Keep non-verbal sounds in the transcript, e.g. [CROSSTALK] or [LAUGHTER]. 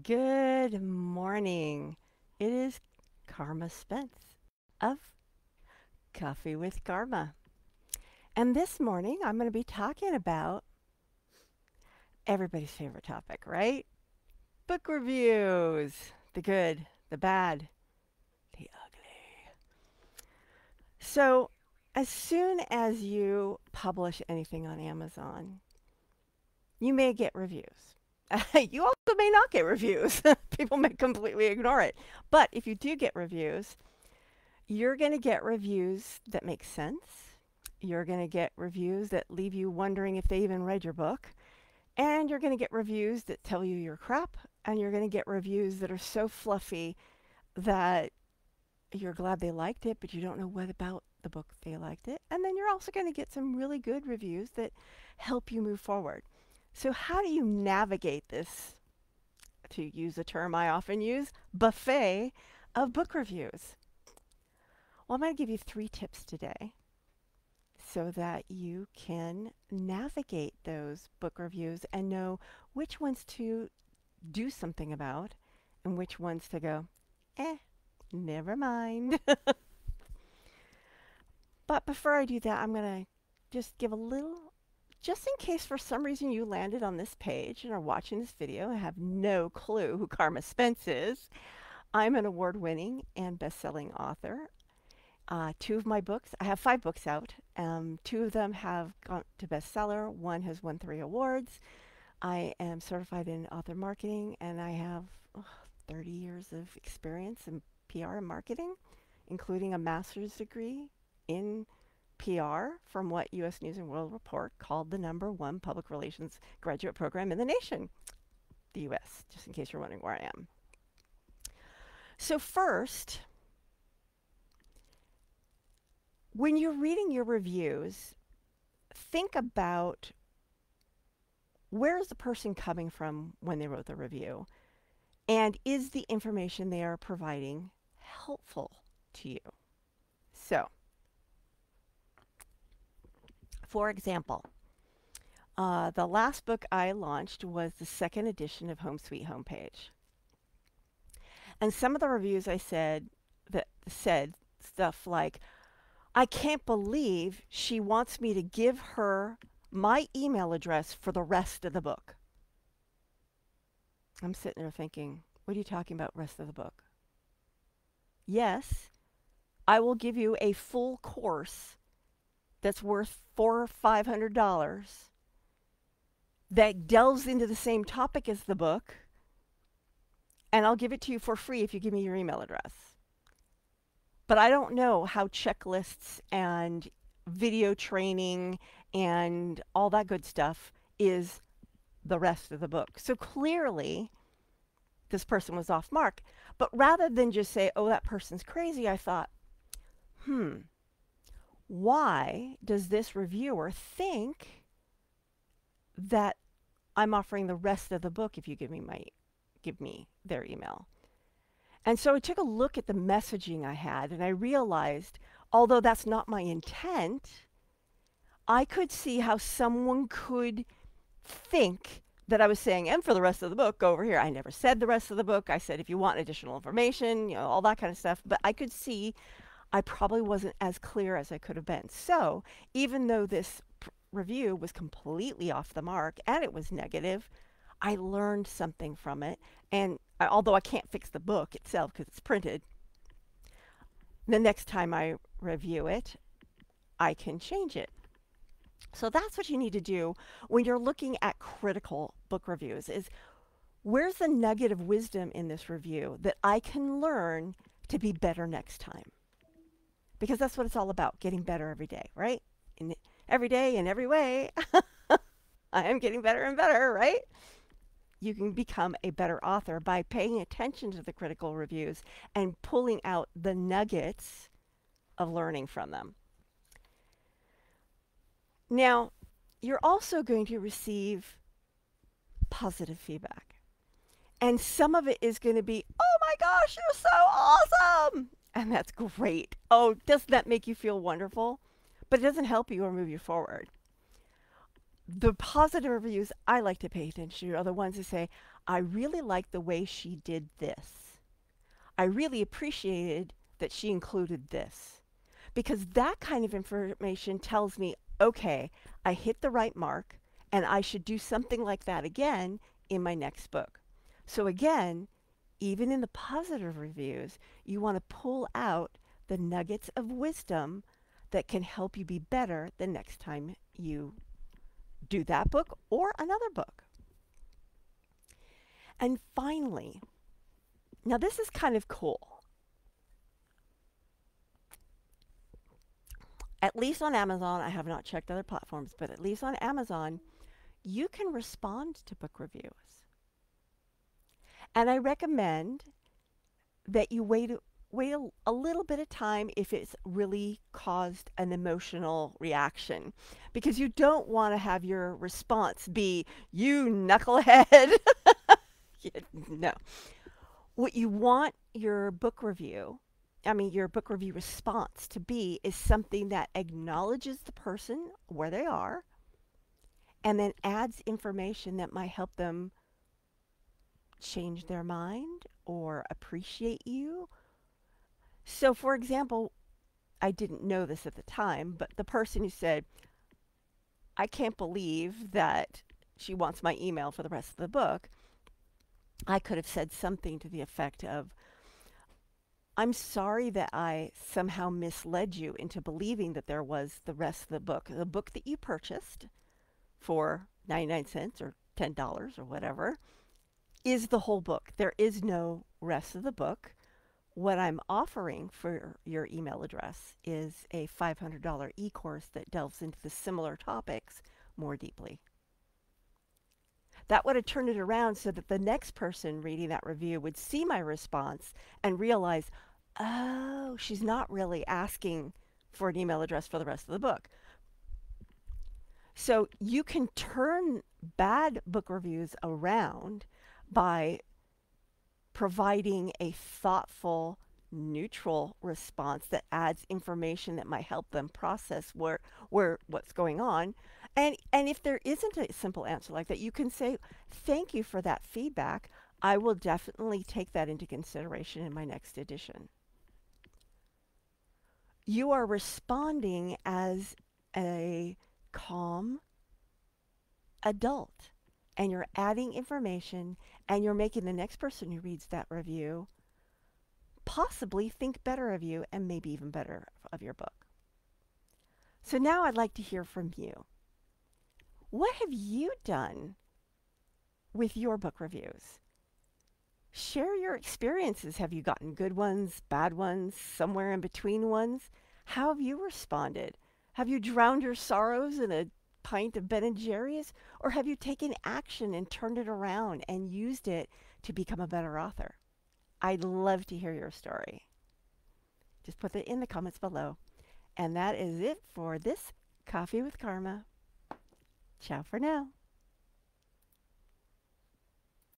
Good morning. It is Carma Spence of Coffee with Carma. And this morning I'm going to be talking about everybody's favorite topic, right? Book reviews. The good, the bad, the ugly. So, as soon as you publish anything on Amazon, you may get reviews. [LAUGHS] you also may not get reviews. [LAUGHS] People may completely ignore it. But if you do get reviews, you're going to get reviews that make sense. You're going to get reviews that leave you wondering if they even read your book. And you're going to get reviews that tell you you're crap. And you're going to get reviews that are so fluffy that you're glad they liked it, but you don't know what about the book they liked it. And then you're also going to get some really good reviews that help you move forward. So, how do you navigate this, to use a term I often use, buffet of book reviews? Well, I'm going to give you three tips today so that you can navigate those book reviews and know which ones to do something about and which ones to go, eh, never mind. [LAUGHS] but before I do that, I'm going to just give a little just in case for some reason you landed on this page and are watching this video and have no clue who Carma Spence is, I'm an award-winning and best-selling author. Uh, two of my books, I have five books out. Um, two of them have gone to bestseller. One has won three awards. I am certified in author marketing and I have oh, 30 years of experience in PR and marketing, including a master's degree in PR from what U.S. News and World Report called the number one public relations graduate program in the nation, the U.S., just in case you're wondering where I am. So first, when you're reading your reviews, think about where is the person coming from when they wrote the review? And is the information they are providing helpful to you? So, for example, uh, the last book I launched was the second edition of Home Sweet Homepage. And some of the reviews I said that said stuff like, I can't believe she wants me to give her my email address for the rest of the book. I'm sitting there thinking, what are you talking about rest of the book? Yes, I will give you a full course that's worth four or five hundred dollars that delves into the same topic as the book, and I'll give it to you for free if you give me your email address. But I don't know how checklists and video training and all that good stuff is the rest of the book. So clearly, this person was off mark. But rather than just say, oh, that person's crazy, I thought, hmm, why does this reviewer think that I'm offering the rest of the book if you give me my give me their email? And so I took a look at the messaging I had and I realized although that's not my intent, I could see how someone could think that I was saying, and for the rest of the book, over here. I never said the rest of the book. I said, if you want additional information, you know, all that kind of stuff. But I could see I probably wasn't as clear as I could have been. So even though this review was completely off the mark and it was negative, I learned something from it. And I, although I can't fix the book itself because it's printed, the next time I review it, I can change it. So that's what you need to do when you're looking at critical book reviews is where's the nugget of wisdom in this review that I can learn to be better next time? Because that's what it's all about getting better every day, right? In every day in every way, [LAUGHS] I am getting better and better, right? You can become a better author by paying attention to the critical reviews and pulling out the nuggets of learning from them. Now, you're also going to receive positive feedback. And some of it is going to be, oh my gosh, you're so awesome. And that's great. Oh, doesn't that make you feel wonderful? But it doesn't help you or move you forward. the positive reviews I like to pay attention to are the ones that say, I really like the way she did this. I really appreciated that she included this. Because that kind of information tells me, okay, I hit the right mark and I should do something like that again in my next book. So again, even in the positive reviews, you want to pull out the nuggets of wisdom that can help you be better the next time you do that book or another book. And finally, now this is kind of cool. At least on Amazon, I have not checked other platforms, but at least on Amazon, you can respond to book reviews. And I recommend that you wait wait a, a, little bit of time if it's really caused an emotional reaction. Because you don't want to have your response be you knucklehead. [LAUGHS] No. What you want your book review i mean your book review response to be is something that acknowledges the person where they are and then adds information that might help them change their mind or appreciate you so, for example, I didn't know this at the time, but the person who said, I can't believe that she wants my email for the rest of the book, I could have said something to the effect of, I'm sorry that I somehow misled you into believing that there was the rest of the book. The book that you purchased for 99 cents or $10 or whatever is the whole book. There is no rest of the book what I'm offering for your email address is a $500 e-course that delves into the similar topics more deeply. That would have turned it around so that the next person reading that review would see my response and realize, oh, she's not really asking for an email address for the rest of the book. So you can turn bad book reviews around by providing a thoughtful, neutral response that adds information that might help them process where where what's going on. And and if there isn't a simple answer like that, you can say, "Thank you for that feedback. I will definitely take that into consideration in my next edition." You are responding as a calm adult and you're adding information and you're making the next person who reads that review possibly think better of you and maybe even better of your book. So now I'd like to hear from you. What have you done with your book reviews? Share your experiences. Have you gotten good ones, bad ones, somewhere in between ones? How have you responded? Have you drowned your sorrows in a pint of Ben and Jerry's? Or have you taken action and turned it around and used it to become a better author? I'd love to hear your story. Just put it in the comments below. And that is it for this Coffee with Carma. Ciao for now.